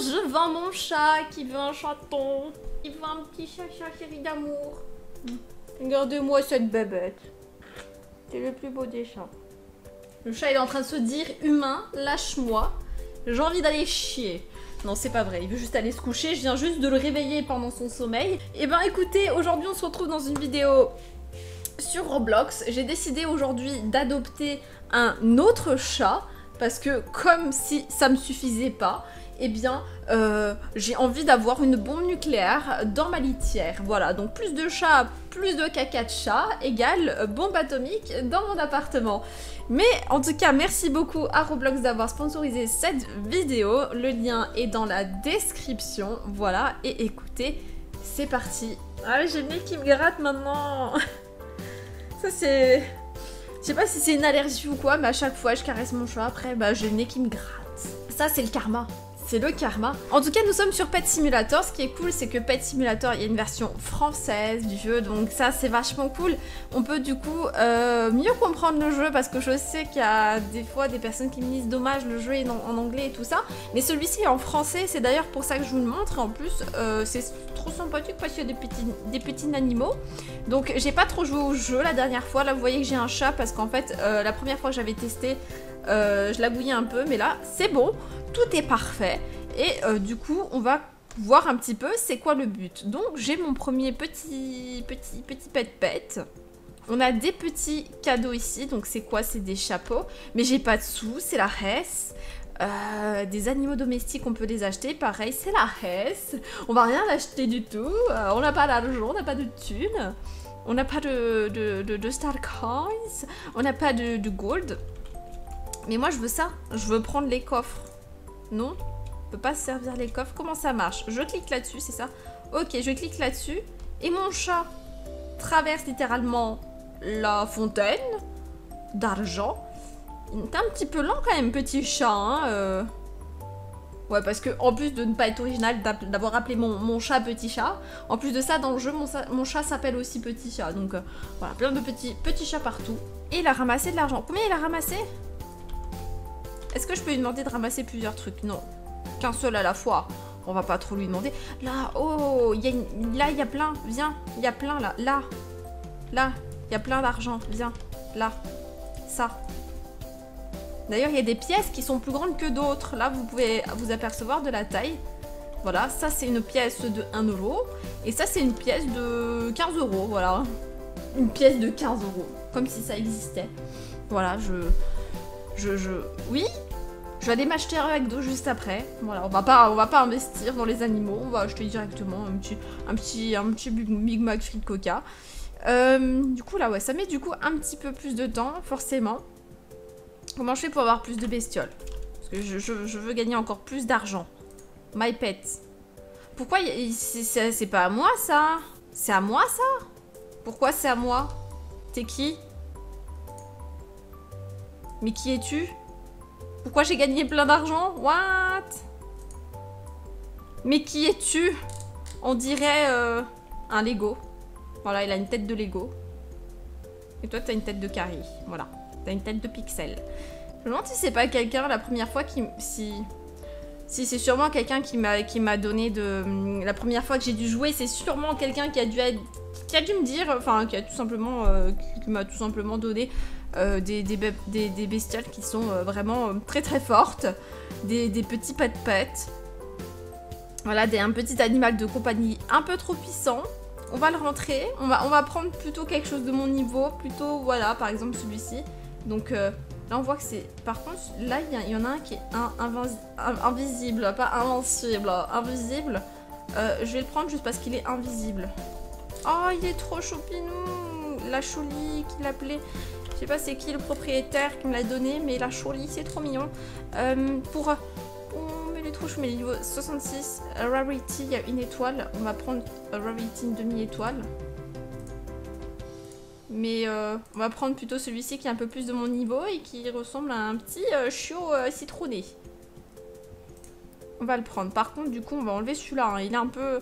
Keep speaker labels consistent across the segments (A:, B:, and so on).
A: je vends mon chat qui veut un chaton. Il veut un petit chat, chat chéri d'amour. Regardez-moi cette bébête. C'est le plus beau des chats. Le chat il est en train de se dire humain, lâche-moi. J'ai envie d'aller chier. Non, c'est pas vrai, il veut juste aller se coucher, je viens juste de le réveiller pendant son sommeil. Et ben écoutez, aujourd'hui on se retrouve dans une vidéo sur Roblox. J'ai décidé aujourd'hui d'adopter un autre chat parce que comme si ça me suffisait pas, eh bien, euh, j'ai envie d'avoir une bombe nucléaire dans ma litière. Voilà, donc plus de chats, plus de caca de chat, égale bombe atomique dans mon appartement. Mais en tout cas, merci beaucoup à Roblox d'avoir sponsorisé cette vidéo. Le lien est dans la description. Voilà, et écoutez, c'est parti. Ah, j'ai le nez qui me gratte maintenant. Ça, c'est... Je sais pas si c'est une allergie ou quoi, mais à chaque fois je caresse mon chat, après bah j'ai le nez qui me gratte. Ça c'est le karma c'est le karma. En tout cas, nous sommes sur Pet Simulator. Ce qui est cool, c'est que Pet Simulator, il y a une version française du jeu, donc ça, c'est vachement cool. On peut du coup euh, mieux comprendre le jeu parce que je sais qu'il y a des fois des personnes qui me disent dommage, le jeu est en, anglais et tout ça. Mais celui-ci est en français, c'est d'ailleurs pour ça que je vous le montre. En plus, euh, c'est trop sympathique parce qu'il y a des petits, des petits animaux. Donc, j'ai pas trop joué au jeu la dernière fois. Là, vous voyez que j'ai un chat parce qu'en fait, euh, la première fois que j'avais testé, je la bouillais un peu, mais là, c'est bon tout est parfait. Et euh, du coup, on va voir un petit peu c'est quoi le but. Donc j'ai mon premier petit, petit, petit pet pet. On a des petits cadeaux ici, donc c'est quoi? C'est des chapeaux. Mais j'ai pas de sous, c'est la Hesse. Euh, des animaux domestiques, on peut les acheter. Pareil, c'est la Hesse. On va rien acheter du tout. Euh, on n'a pas d'argent, on n'a pas de thunes. On n'a pas de, de, de, star coins. On n'a pas de, de gold. Mais moi, je veux ça. Je veux prendre les coffres. Non? On peut pas servir les coffres. Comment ça marche? Je clique là-dessus, c'est ça? Ok, je clique là-dessus. Et mon chat traverse littéralement la fontaine d'argent. Il est un petit peu lent quand même, petit chat. Hein, euh. Ouais, parce que en plus de ne pas être original, d'avoir appelé mon, chat petit chat, en plus de ça, dans le jeu, mon, chat s'appelle aussi petit chat. Donc euh, voilà, plein de petits, petits chats partout. Et il a ramassé de l'argent. Combien il a ramassé? Est-ce que je peux lui demander de ramasser plusieurs trucs? Non. Qu'un seul à la fois. On va pas trop lui demander. Là, oh, là, il y a plein. Viens, il y a plein là. Là, là, il y a plein d'argent. Viens, là, ça. D'ailleurs, il y a des pièces qui sont plus grandes que d'autres. Là, vous pouvez vous apercevoir de la taille. Voilà, ça c'est une pièce de 1 euro. Et ça c'est une pièce de 15 euros, voilà. Une pièce de 15 euros. Comme si ça existait. Voilà, je... Je, je... Oui Je vais aller m'acheter un McDo juste après. Voilà, on va pas, on va pas investir dans les animaux. On va acheter directement un petit, un petit, un petit Big Mac frites Coca. Euh, du coup, là, ouais, ça met du coup un petit peu plus de temps, forcément. Comment je fais pour avoir plus de bestioles? Parce que je, je, veux gagner encore plus d'argent. My pet. Pourquoi c'est pas à moi, ça? C'est à moi, ça? Pourquoi c'est à moi? T'es qui? Mais qui es-tu? Pourquoi j'ai gagné plein d'argent? What? Mais qui es-tu? On dirait euh, un Lego. Voilà, il a une tête de Lego. Et toi, t'as une tête de Carrie. Voilà. T'as une tête de pixel. Je me demande si c'est pas quelqu'un la première fois qui... Si... Si c'est sûrement quelqu'un qui m'a donné de... La première fois que j'ai dû jouer, c'est sûrement quelqu'un qui a dû a dû me dire, enfin qui a tout simplement, euh, qui m'a tout simplement donné euh, des, des, bestioles qui sont euh, vraiment euh, très très fortes, des, petits pet pets. Voilà, des, un petit animal de compagnie un peu trop puissant. On va le rentrer, on va, on va prendre plutôt quelque chose de mon niveau, plutôt, voilà, par exemple celui-ci. Donc là, on voit que c'est... Par contre, là, il y, en a un qui est invisible, pas invincible, invisible. je vais le prendre juste parce qu'il est invisible. Oh, il est trop choupinou La cholie qu'il appelait. Je sais pas c'est qui le propriétaire qui me l'a donné, mais la cholie, c'est trop mignon. Euh, pour... Oh, mais il est trop chou, mais niveau 66, Rarity, il y a une étoile. On va prendre Rarity une demi-étoile. Mais euh, on va prendre plutôt celui-ci qui est un peu plus de mon niveau et qui ressemble à un petit euh, chiot citronné. On va le prendre. Par contre, du coup, on va enlever celui-là. Hein. Il est un peu...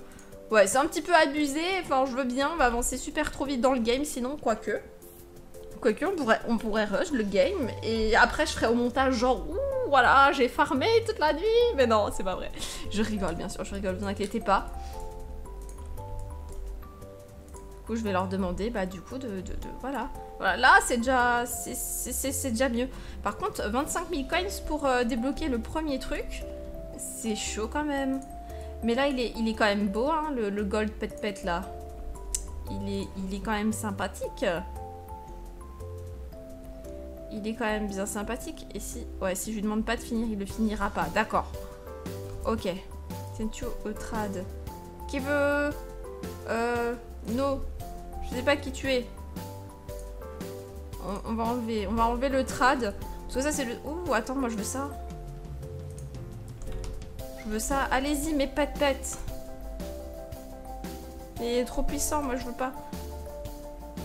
A: Ouais, c'est un petit peu abusé. Enfin, je veux bien. On va avancer super trop vite dans le game, sinon, quoique. Quoique, on pourrait, on pourrait rush le game et après je ferai au montage genre ouh, voilà, j'ai farmé toute la nuit. Mais non, c'est pas vrai. Je rigole, bien sûr, je rigole, vous inquiétez pas. Du coup, je vais leur demander, bah, du coup, de... de, voilà. Voilà, là, c'est déjà... C'est déjà mieux. Par contre, 25 000 coins pour euh, débloquer le premier truc. C'est chaud quand même. Mais là, il est, il est quand même beau, hein, le, le gold pet pet, là. Il est, il est quand même sympathique il est quand même bien sympathique. Et si, ouais, si je lui demande pas de finir, il le finira pas. D'accord. Ok. Thank you, Trad. Qui veut... Euh... No. Je sais pas qui tu es. On, va enlever... On va enlever le trad. Parce que ça, c'est le... Ouh, attends, moi, je veux ça. Je veux ça. Allez-y, mes pet pets. Il est trop puissant, moi, je veux pas.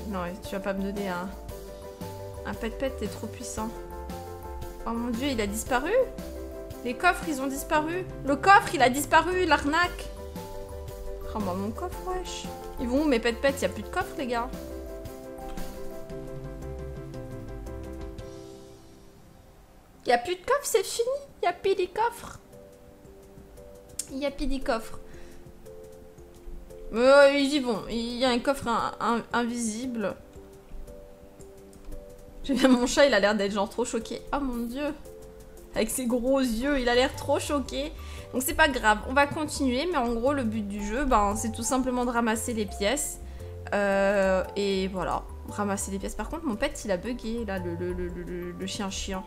A: Non, tu vas pas me donner un... Un pet-pet, t'es trop puissant. Oh mon dieu, il a disparu Les coffres, ils ont disparu. Le coffre, il a disparu, l'arnaque. Oh bah mon coffre, wesh. Ils vont où mes pet-pets Il a plus de coffre, les gars. Il a plus de coffre, c'est fini. Il a plus de coffres. Il y a plus de coffres. Euh, ils y vont. Il y a un coffre invisible. J'aime bien mon chat, il a l'air d'être genre trop choqué. Oh mon dieu Avec ses gros yeux, il a l'air trop choqué. Donc c'est pas grave, on va continuer. Mais en gros, le but du jeu, ben, c'est tout simplement de ramasser les pièces. Euh, et voilà, ramasser les pièces. Par contre, mon pet, il a bugué, là, le chien-chien.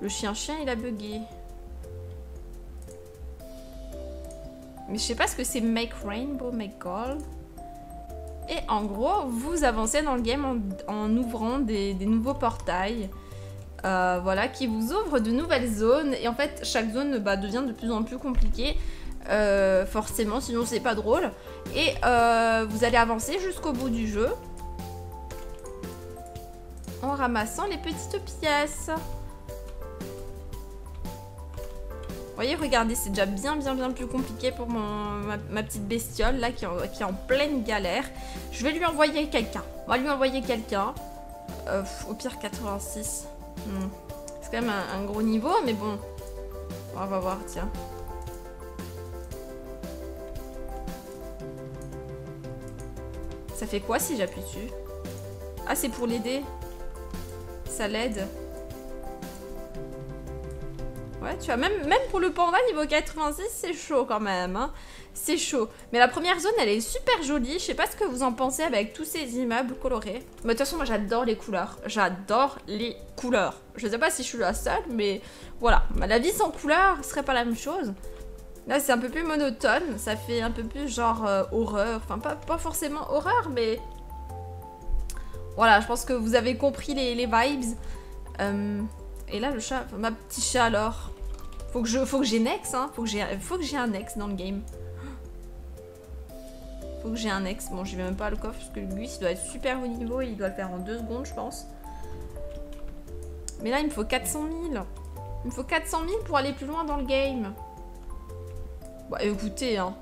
A: Le chien-chien, il a bugué. Mais je sais pas ce que c'est Make Rainbow, Make Gold. Et en gros, vous avancez dans le game en, ouvrant des, nouveaux portails. Euh, voilà, qui vous ouvrent de nouvelles zones. Et en fait, chaque zone bah, devient de plus en plus compliquée. Euh, forcément, sinon c'est pas drôle. Et euh, vous allez avancer jusqu'au bout du jeu. En ramassant les petites pièces. Voyez, regardez, c'est déjà bien, bien, bien plus compliqué pour mon, ma, petite bestiole, là, qui, est en pleine galère. Je vais lui envoyer quelqu'un. On va lui envoyer quelqu'un. Euh, au pire, 86. Hmm. C'est quand même un, gros niveau, mais bon. On va voir, tiens. Ça fait quoi si j'appuie dessus? Ah, c'est pour l'aider Ça l'aide Ouais, tu vois, même, même pour le panda niveau 86, c'est chaud quand même. Hein. C'est chaud. Mais la première zone, elle est super jolie. Je sais pas ce que vous en pensez avec tous ces immeubles colorés. Mais de toute façon, moi, j'adore les couleurs. J'adore les couleurs. Je sais pas si je suis la seule, mais voilà. La vie sans couleurs serait pas la même chose. Là, c'est un peu plus monotone. Ça fait un peu plus genre euh, horreur. Enfin, pas, pas forcément horreur, mais... Voilà, je pense que vous avez compris les, vibes. Euh, et là, le chat... Ma petit chat, alors faut que je, faut que j'ai Nex, hein. Faut que j'ai, un ex dans le game. Faut que j'ai un ex. Bon, j'y vais même pas le coffre parce que lui, il doit être super haut niveau. il doit le faire en deux secondes, je pense. Mais là, il me faut 400 000. Il me faut 400 000 pour aller plus loin dans le game. Bah, écoutez, hein.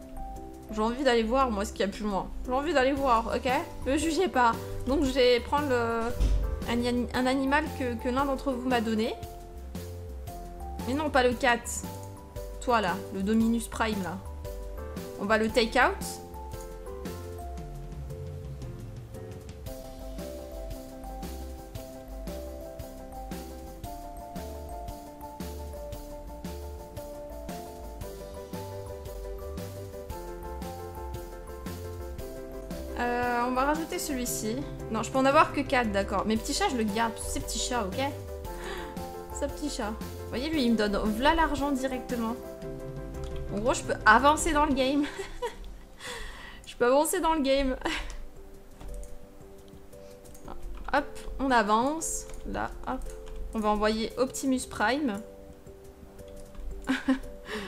A: J'ai envie d'aller voir, moi, ce qu'il y a plus loin. J'ai envie d'aller voir, ok? Ne jugez pas. Donc, je vais prendre un, animal que, l'un d'entre vous m'a donné. Mais non, pas le 4. Toi, là. Le Dominus Prime, là. On va le take out. Euh, on va rajouter celui-ci. Non, je peux en avoir que 4, d'accord. Mes petits chats, je le garde. Tous ces petits chats, ok? Ce petit chat. Vous voyez, lui, il me donne voilà l'argent directement. En gros, je peux avancer dans le game. je peux avancer dans le game. hop, on avance. Là, hop. On va envoyer Optimus Prime.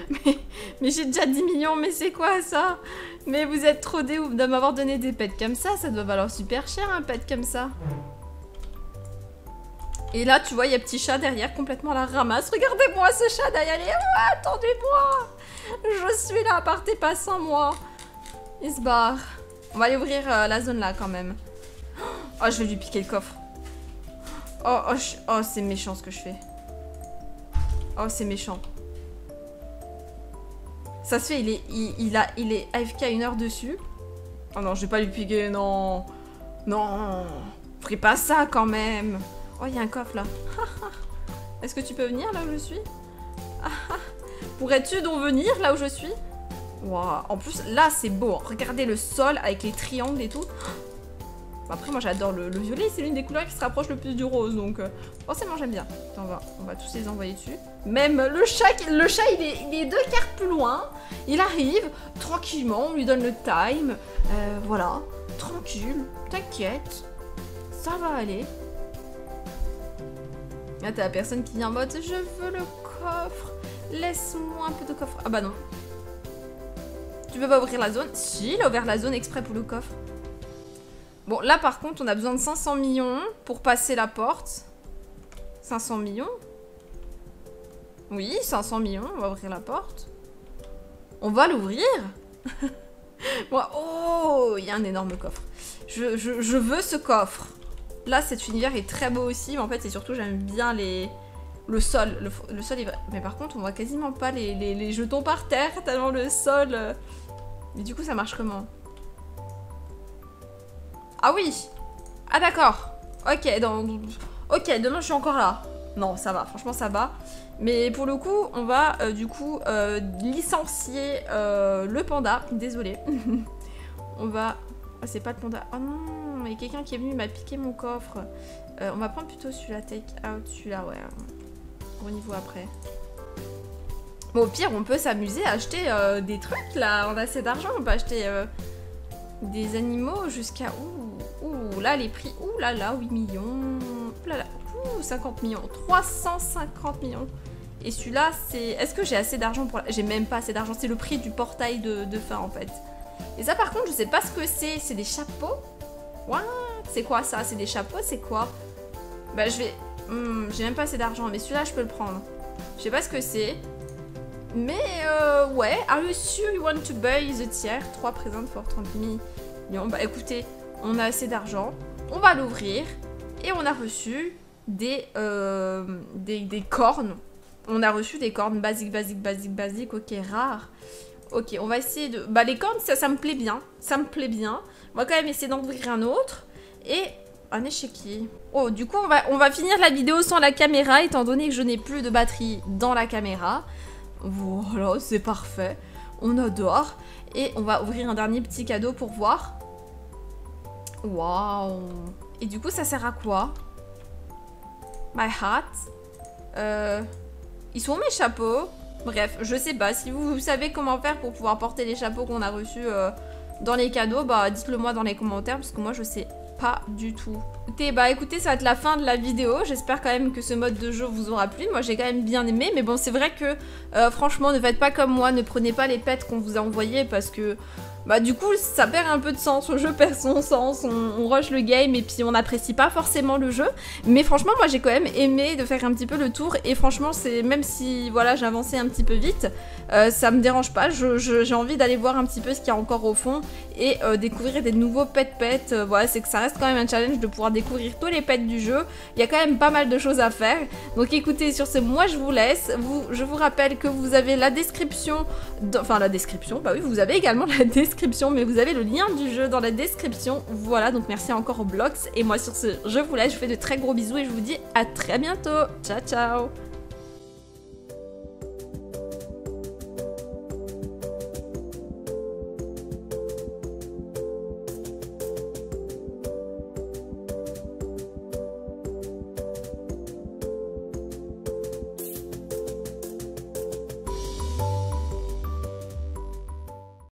A: mais, mais j'ai déjà 10 millions, mais c'est quoi ça? Mais vous êtes trop dé de m'avoir donné des pets comme ça. Ça doit valoir super cher un pet comme ça. Et là, tu vois, il y a petit chat derrière, complètement la ramasse. Regardez-moi ce chat derrière. Oh, attendez-moi Je suis là, partez pas sans moi. Il se barre. On va aller ouvrir euh, la zone là, quand même. Oh, je vais lui piquer le coffre. Oh, oh, oh c'est méchant ce que je fais. Oh, c'est méchant. Ça se fait, il est, il, a, il est AFK une heure dessus. Oh non, je vais pas lui piquer, non. Non. Ferai pas ça quand même. Oh, il y a un coffre là. Est-ce que tu peux venir là où je suis? Pourrais-tu donc venir là où je suis? En plus, là, c'est beau. Regardez le sol avec les triangles et tout. Après, moi, j'adore le, violet. C'est l'une des couleurs qui se rapproche le plus du rose. Donc, euh, forcément, j'aime bien. on, va, on va tous les envoyer dessus. Même le chat, le chat il, est, il est deux cartes plus loin. Il arrive tranquillement. On lui donne le time. Euh, voilà. Tranquille. T'inquiète. Ça va aller. Là, t'as la personne qui vient en mode Je veux le coffre. Laisse-moi un peu de coffre. Ah bah non. Tu veux pas ouvrir la zone? Si, il a ouvert la zone exprès pour le coffre. Bon, là par contre, on a besoin de 500 millions pour passer la porte. 500 millions Oui, 500 millions, on va ouvrir la porte. On va l'ouvrir? Oh, il y a un énorme coffre. Je, je veux ce coffre. Là, cet univers est très beau aussi, mais en fait, c'est surtout, j'aime bien les... Le sol, le, sol. Mais par contre, on voit quasiment pas les, jetons par terre, tellement le sol... Euh. Mais du coup, ça marche comment? Ah oui Ah d'accord Ok, donc... Ok, demain, je suis encore là. Non, ça va, franchement, ça va. Mais pour le coup, on va, euh, du coup, euh, licencier le panda. Désolé. on va... Ah, c'est pas le panda. Oh non il y a quelqu'un qui est venu m'a piqué mon coffre. Euh, on va prendre plutôt celui-là, take out, celui-là, ouais. Au niveau après. Bon, au pire, on peut s'amuser à acheter euh, des trucs, là. On a assez d'argent, on peut acheter euh, des animaux jusqu'à... Ouh, là, les prix... Ouh là là, 8 millions... Ouh là là, ouh, 50 millions. 350 millions. Et celui-là, c'est... Est-ce que j'ai assez d'argent pour... J'ai même pas assez d'argent. C'est le prix du portail de, de fin, en fait. Et ça, par contre, je sais pas ce que c'est. C'est des chapeaux? What? C'est quoi ça? C'est des chapeaux? C'est quoi? Bah je vais... Hmm, j'ai même pas assez d'argent, mais celui-là je peux le prendre. Je sais pas ce que c'est. Mais euh, ouais, are you sure you want to buy the tier? 3 présentes for 30 millions. Bah écoutez, on a assez d'argent. On va l'ouvrir. Et on a reçu des, euh, des, des cornes. On a reçu des cornes basiques, basiques, basiques, basiques. Ok, rares. Ok, on va essayer de... Bah les cornes, ça, ça me plaît bien. Ça me plaît bien. On va quand même essayer d'ouvrir un autre. Et un échiquier. Oh, du coup, on va, on va finir la vidéo sans la caméra, étant donné que je n'ai plus de batterie dans la caméra. Voilà, c'est parfait. On adore. Et on va ouvrir un dernier petit cadeau pour voir. Waouh Et du coup, ça sert à quoi? My hat? Euh, ils sont mes chapeaux Bref, je sais pas. Si vous, savez comment faire pour pouvoir porter les chapeaux qu'on a reçus euh, dans les cadeaux, bah dites-le moi dans les commentaires parce que moi je sais pas du tout. Écoutez, bah écoutez, ça va être la fin de la vidéo. J'espère quand même que ce mode de jeu vous aura plu. Moi j'ai quand même bien aimé, mais bon c'est vrai que euh, franchement ne faites pas comme moi, ne prenez pas les pets qu'on vous a envoyés parce que bah du coup ça perd un peu de sens, le jeu perd son sens, on, rush le game et puis on n'apprécie pas forcément le jeu. Mais franchement moi j'ai quand même aimé de faire un petit peu le tour et franchement c'est même si voilà j'avançais un petit peu vite, euh, ça me dérange pas, j'ai envie d'aller voir un petit peu ce qu'il y a encore au fond et euh, découvrir des nouveaux pets pets. Euh, voilà c'est que ça reste quand même un challenge de pouvoir découvrir tous les pets du jeu, il y a quand même pas mal de choses à faire. Donc écoutez sur ce moi je vous laisse, vous, je vous rappelle que vous avez la description, enfin la description, bah oui vous avez également la description mais vous avez le lien du jeu dans la description. Voilà, donc merci encore au Blox. Et moi sur ce, je vous laisse, je vous fais de très gros bisous et je vous dis à très bientôt. Ciao, ciao